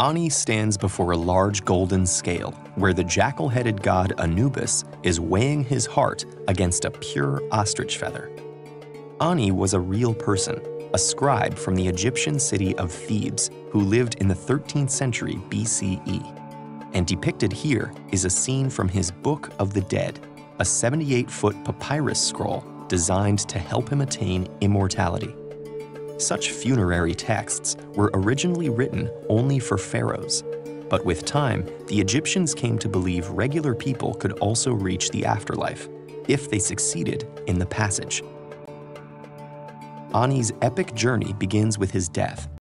Ani stands before a large golden scale where the jackal headed god Anubis is weighing his heart against a pure ostrich feather. Ani was a real person, a scribe from the Egyptian city of Thebes who lived in the 13th century BCE. And depicted here is a scene from his Book of the Dead, a 78 foot papyrus scroll designed to help him attain immortality. Such funerary texts were originally written only for pharaohs, but with time, the Egyptians came to believe regular people could also reach the afterlife if they succeeded in the passage. Ani's epic journey begins with his death